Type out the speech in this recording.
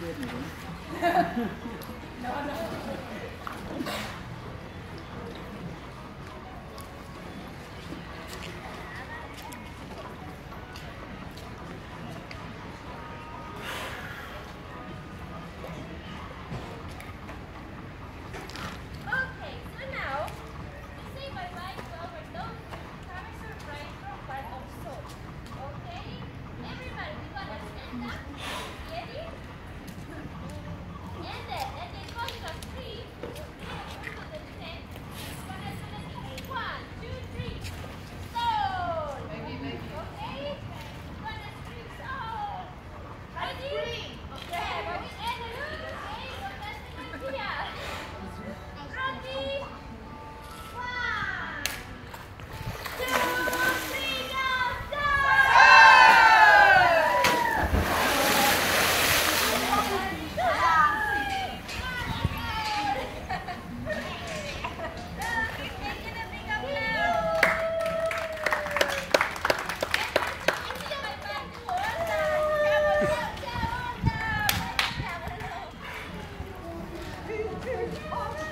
no, no. Oh,